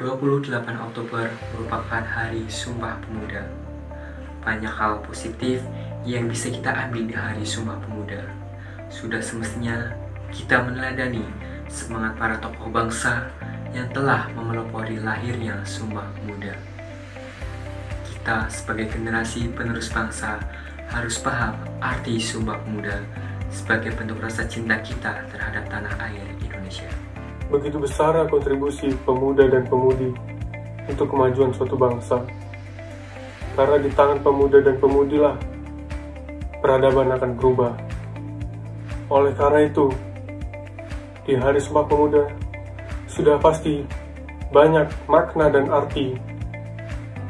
28 Oktober merupakan hari Sumpah Pemuda. Banyak hal positif yang bisa kita ambil di hari Sumpah Pemuda. Sudah semestinya kita meneladani semangat para tokoh bangsa yang telah memelopori lahirnya Sumpah Pemuda. Kita sebagai generasi penerus bangsa harus paham arti Sumpah Pemuda sebagai bentuk rasa cinta kita terhadap tanah air. Begitu besar kontribusi pemuda dan pemudi untuk kemajuan suatu bangsa. Karena di tangan pemuda dan pemudilah peradaban akan berubah. Oleh karena itu, di Hari Sumpah Pemuda sudah pasti banyak makna dan arti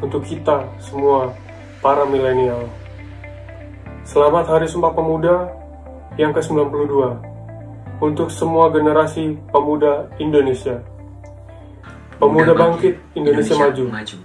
untuk kita semua para milenial. Selamat Hari Sumpah Pemuda yang ke-92 untuk semua generasi pemuda Indonesia. Pemuda bangkit, Indonesia, maju. maju.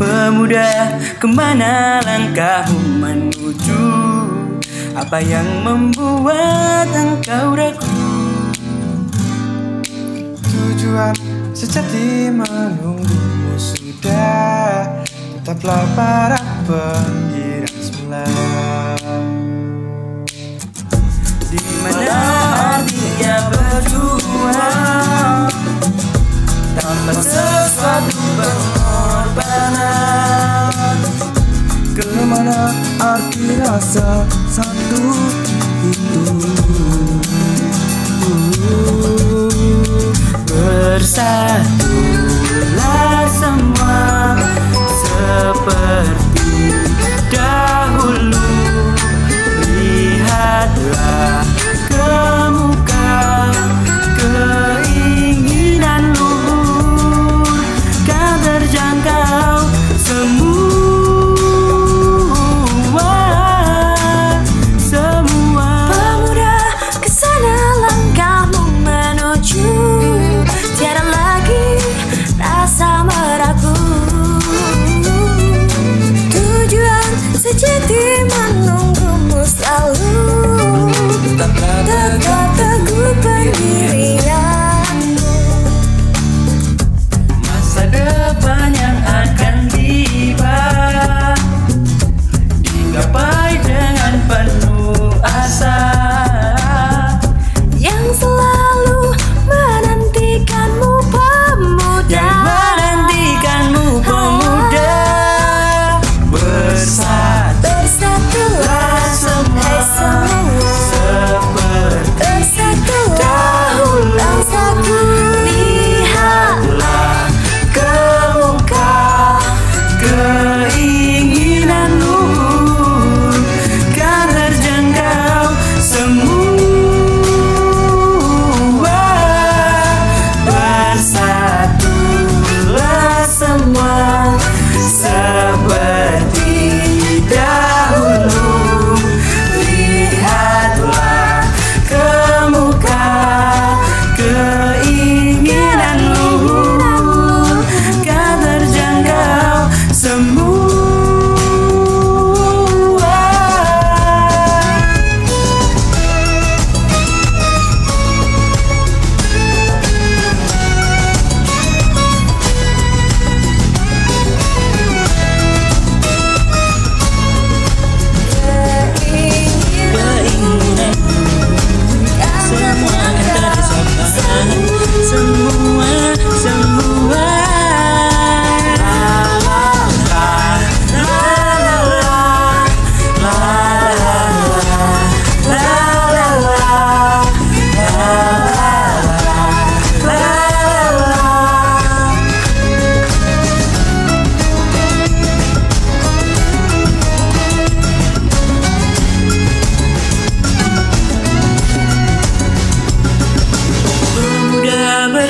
Pemuda, ke mana langkahmu menuju? Apa yang membuat engkau ragu? Tujuan sejati menunggumu sudah Tetaplah para pengirang semula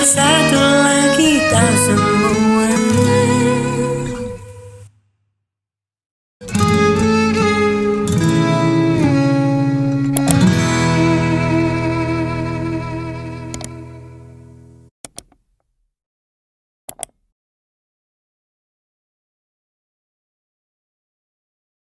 sad